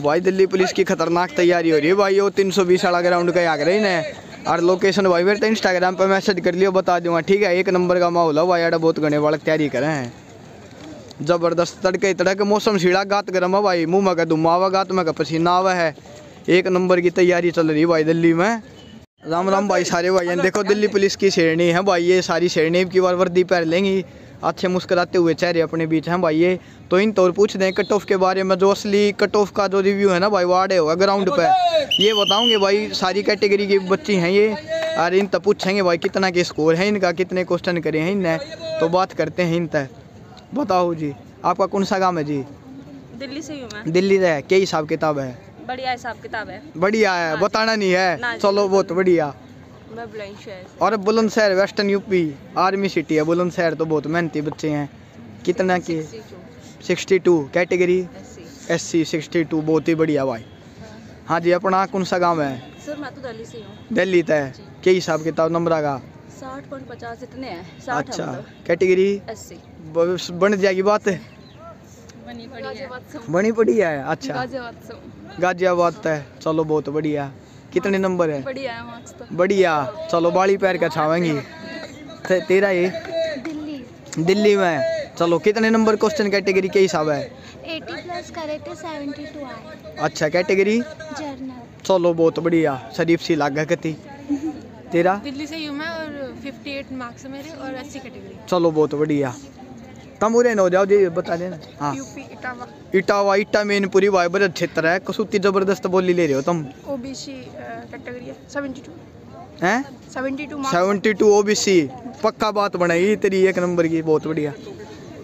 भाई, दिल्ली पुलिस की खतरनाक तैयारी हो रही है भाई, वो तीन सौ बीस वाला ग्राउंड का आग रही ने। और लोकेशन भाई मेरे तो इंस्टाग्राम पे मैसेज कर लियो, बता दूँगा, ठीक है? एक नंबर का माहौल है भाई यार बहुत घने वाले तैयारी करे हैं। ज़बरदस्त तड़के तड़के मौसम सीढ़ा गात गर्म है भाई, मुँह में का धुआँ आवा गात में का पसीना आवा है। एक नंबर की तैयारी चल रही है भाई, दिल्ली में। राम राम भाई, सारे भाई, देखो, दिल्ली पुलिस की शेरनी है भाई, ये सारी शेरनी की बार वर्दी पहन लेंगी। अच्छे मुस्कुराते हुए चेहरे अपने बीच हैं भाई ये तो इन तौर पूछ दें कट ऑफ़ के बारे में जो असली कट ऑफ़ का जो रिव्यू है ना भाई वार्ड होगा ग्राउंड पे। ये बताऊँगे भाई सारी कैटेगरी की बच्ची हैं ये। और इन तक पूछेंगे भाई कितना के स्कोर है इनका कितने क्वेश्चन करे हैं इनने। तो बात करते हैं इन तक बताओ जी आपका कौन सा काम है जी? दिल्ली से ही हूँ मैं। दिल्ली से है क्या हिसाब किताब है? बढ़िया हिसाब किताब है। बढ़िया है बताना नहीं है। चलो बहुत बढ़िया। मैं बुलंदशहर और Bulandshahr western UP army city है। बुलंदशहर तो बहुत मेहनती बच्चे हैं। कितना की? Sixty two category S C sixty two बहुत ही बढ़िया भाई। हाँ जी अपना कौन सा गाँव है? सर मैं तो दिल्ली से हूँ दिल्ली तय क्या हिसाब किताब नंबर का साठ पॉइंट पचास इतने हैं। अच्छा है मतलब। कैटेगरी अस्सी बन जाएगी बात? बनी पड़ी है। बनी बढ़िया है अच्छा। गाजियाबाद गाजियाबाद तय चलो बहुत बढ़िया। कितने नंबर है? बढ़िया है मार्क्स तो बढ़िया। चलो बाड़ी पैर का छावेंगी। ते- तेरा ये? दिल्ली। दिल्ली में। चलो कितने नंबर क्वेश्चन कैटेगरी के हिसाब है? 80 प्लस करे थे 72 आए। अच्छा कैटेगरी जर्नल। चलो बहुत बढ़िया। शरीफ सी लागा कती तेरा? दिल्ली से ही हूँ मैं और 58 मार्क्स मेरे और अस्सी कैटेगरी चलो बहुत बढ़िया। तम उरे हो जाओ जी बता देना। हाँ। यूपी इटावा। इटावा इटा मेनपुरी वाइबर क्षेत्र है। कसूती ज़बरदस्त बोली ले रहे हो तुम। ओबीसी कैटेगरी है। 72 हैं? 72 marks seventy two O B C पक्का बात बनाई तेरी एक नंबर की बहुत बढ़िया।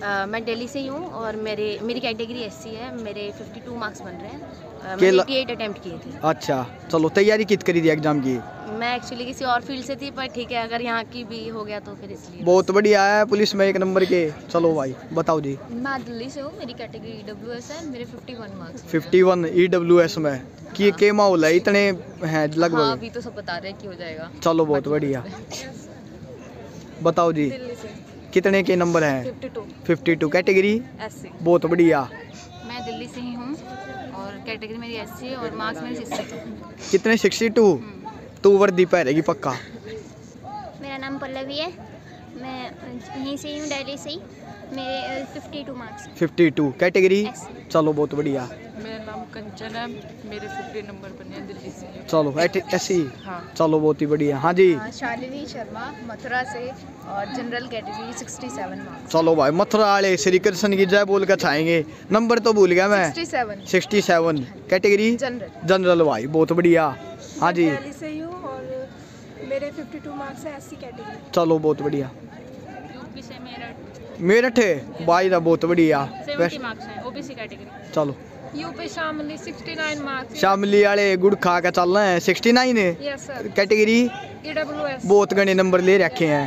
अ, मैं दिल्ली से ही हूँ और मेरे मेरी कैटेगरी एससी है मेरे 52 मार्क्स बन रहे हैं। केला- मैंने 88 अटेम्प्ट किए थे। अच्छा चलो तैयारी कित करी थी एग्ज़ाम की? मैं एक्चुअली किसी और फ़ील्ड से थी पर ठीक है अगर यहाँ की भी हो गया तो फिर इसलिए। बहुत बढ़िया है पुलिस में एक नंबर के। चलो भाई बताओ जी। मैं दिल्ली से हूँ मेरी कैटेगरी डब्ल्यूएस है मेरे 51 marks fifty one E W S में। कि हाँ। के माहौल है इतने हैं लगभग। हाँ अभी तो सब बता रहे हैं कि हो जाएगा। चलो बहुत बढ़िया। बताओ जी। दिल्ली से। कितने के नंबर हैं? Fifty two fifty two category? अस्सी बहुत बढ़िया। मैं दिल्ली से ही हूँ और कैटेगरी मेरी एस है और मार्क्स मेरे सिक्सटी कितने? सिक्सटी टू तू वर्दी पहनेगी पक्का। मेरा नाम पल्लवी है। मैं यहीं से ही हूँ दिल्ली से ही। मेरे fifty two marks fifty two category? चलो बहुत बढ़िया। कंचन है मेरे 50 नंबर बने दिल्ली से। चलो हाँ। चलो बहुत ही बढ़िया। हाँ जी। शालिनी शर्मा मथुरा से और जनरल कैटेगरी 67 मार्क्स चलो भाई मथुरा वाले श्री कृष्ण की जय बोल कर छाएँगे। नंबर तो भूल गया मैं। 67 sixty seven category? General. General भाई बहुत बढ़िया। हाँ जी। से ही हूँ और मेरे 52 मार्क्स है एससी कैटेगरी चलो बहुत बढ़िया। यूपी से मेरठ। मेरठ भाई बहुत बढ़िया। सेवेंटी मार्क्स हैं ओबीसी कैटेगरी चलो। यूपी शामली 69 मार्क्स शामली वाले गुड़ खा के चल रहे हैं। Sixty nine yes sir category EWS बहुत गणे नंबर ले रखे हैं।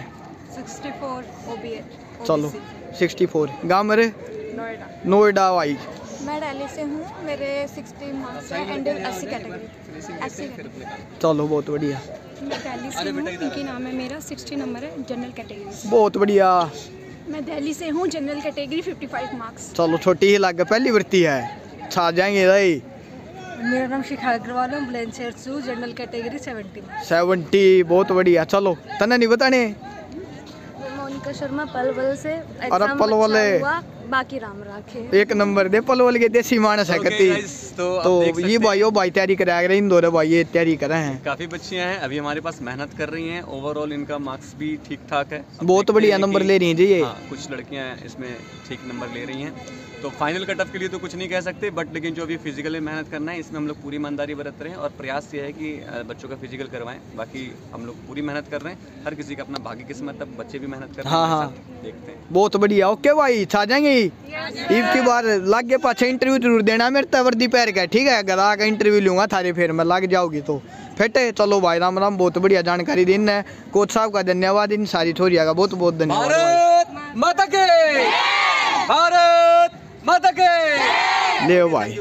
64 ओबीए चलो सिक्सटी फोर गाँव मेरे नोएडा. नोएडा भाई। मैं दिल्ली से हूँ। मेरे 60 मार्क्स हैं and SC category SC category चलो बहुत बढ़िया। मैं दिल्ली से हूँ। इनकी नाम है मेरा। 60 नंबर है जनरल कैटेगरी बहुत बढ़िया। मैं दिल्ली से हूँ जनरल कैटेगरी 55 मार्क्स चलो छोटी ही लग पहली वृत्ति है। छा जाएँगे भाई। मेरा नाम शिखा अग्रवाल है बुलंदशहर से जनरल कैटेगरी 70 सेवेंटी बहुत बढ़िया। चलो तने नहीं बताने? मोनिका शर्मा पलवल से। अरे पलवल है। बाकी राम राखे। एक नंबर दे पलवल के देसी मानस है कती तो तो ये भाई ओ भाई तैयारी करा रहे इन दोनों भाई ये तैयारी कर रहे हैं। काफ़ी बच्चियाँ हैं अभी हमारे पास मेहनत कर रही हैं ओवरऑल इनका मार्क्स भी ठीक ठाक है बहुत बढ़िया नंबर ले रही हैं जी ये। हाँ कुछ लड़कियाँ इसमें ठीक नंबर ले रही हैं। तो फाइनल कट ऑफ़ के लिए तो कुछ नहीं कह सकते बट लेकिन जो अभी फिजिकली मेहनत करना है इसमें हम लोग पूरी ईमानदारी बरत रहे हैं और प्रयास ये है कि बच्चों का फ़िज़िकल करवाएँ। बाकी हम लोग पूरी मेहनत कर रहे हैं। हर किसी का अपना भाग्य किस्मत अब बच्चे भी मेहनत कर रहे हाँ, हैं हाँ। देखते हैं। बहुत बढ़िया। ओके भाई छा जाएँगे? ईद की बार लागे पाछे इंटरव्यू ज़रूर देना। मेरे तवर्दी पैर का ठीक है? अगर आके इंटरव्यू लूँगा थारे फिर मैं लग जाओगी तो। फिटे चलो भाई राम राम बहुत बढ़िया जानकारी दिन है। कोच साहब का धन्यवाद इन सारी छोरिया का बहुत बहुत धन्यवाद माता के भारत माता के ले भाई